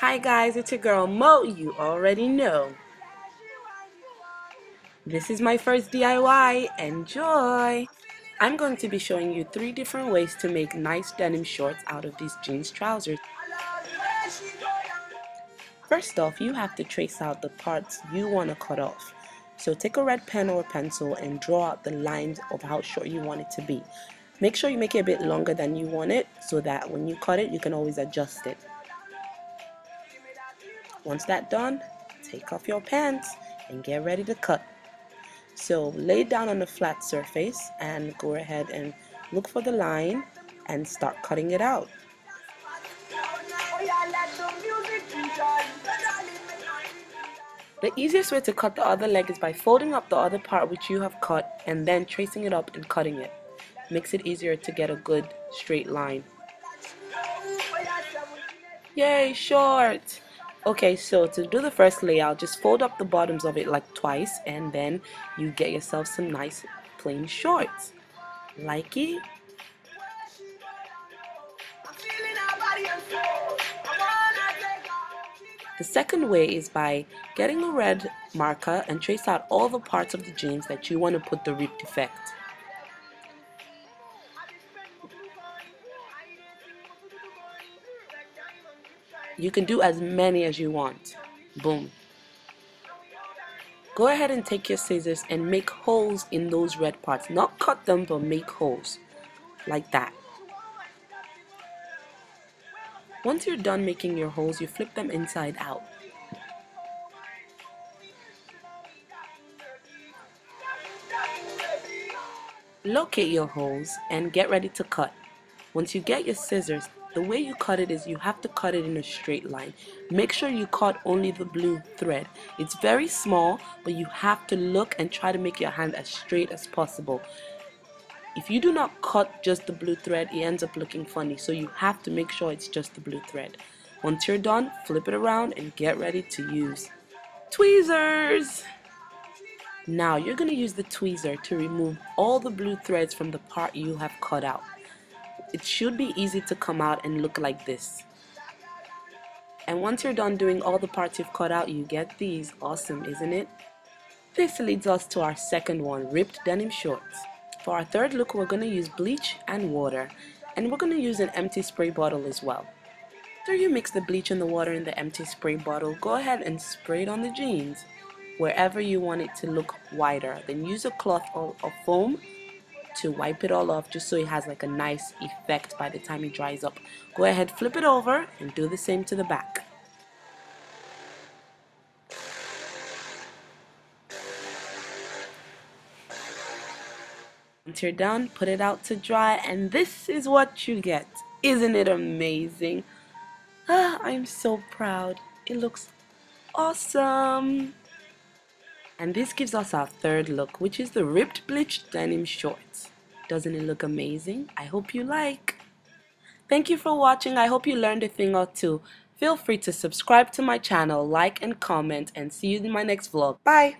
Hi guys, it's your girl Mo, you already know. This is my first DIY, enjoy! I'm going to be showing you three different ways to make nice denim shorts out of these jeans trousers. First off, you have to trace out the parts you want to cut off. So take a red pen or a pencil and draw out the lines of how short you want it to be. Make sure you make it a bit longer than you want it so that when you cut it, you can always adjust it. Once that's done, take off your pants and get ready to cut. So lay down on a flat surface and go ahead and look for the line and start cutting it out. The easiest way to cut the other leg is by folding up the other part which you have cut and then tracing it up and cutting it. Makes it easier to get a good straight line. Yay, short! Okay, so to do the first layout, just fold up the bottoms of it like twice and then you get yourself some nice plain shorts. Like it? The second way is by getting a red marker and trace out all the parts of the jeans that you want to put the ripped effect. You can do as many as you want. Boom. Go ahead and take your scissors and make holes in those red parts. Not cut them, but make holes. Like that. Once you're done making your holes, you flip them inside out. Locate your holes and get ready to cut. Once you get your scissors, the way you cut it is you have to cut it in a straight line. Make sure you cut only the blue thread. It's very small, but you have to look and try to make your hand as straight as possible. If you do not cut just the blue thread, it ends up looking funny. So you have to make sure it's just the blue thread. Once you're done, flip it around and get ready to use tweezers. Now you're going to use the tweezer to remove all the blue threads from the part you have cut out. It should be easy to come out and look like this. And once you're done doing all the parts you've cut out, you get these. Awesome, isn't it? This leads us to our second one, ripped denim shorts. For our third look, we're going to use bleach and water. And we're going to use an empty spray bottle as well. After you mix the bleach and the water in the empty spray bottle, go ahead and spray it on the jeans wherever you want it to look wider. Then use a cloth or a foam to wipe it all off just so it has like a nice effect by the time it dries up. Go ahead, flip it over and do the same to the back. Once you're done, put it out to dry, and this is what you get. Isn't it amazing? Ah, I'm so proud. It looks awesome. And this gives us our third look, which is the ripped bleached denim shorts. Doesn't it look amazing? I hope you like. Thank you for watching. I hope you learned a thing or two. Feel free to subscribe to my channel, like and comment, and see you in my next vlog. Bye!